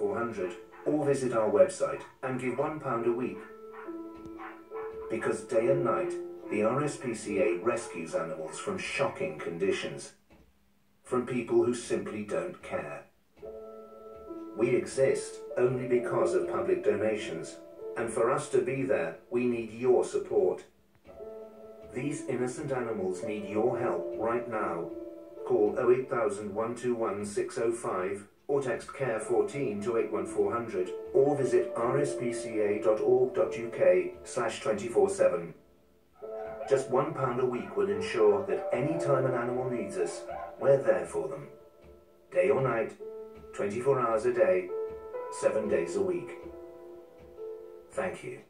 81400 or visit our website and give £1 a week. Because day and night, the RSPCA rescues animals from shocking conditions. From people who simply don't care. We exist only because of public donations, and for us to be there, we need your support. These innocent animals need your help right now. Call 08000 121 605 or text CARE14 to 81400 or visit rspca.org.uk slash 24-7. Just one pound a week will ensure that any time an animal needs us, we're there for them. Day or night, 24 hours a day, 7 days a week. Thank you.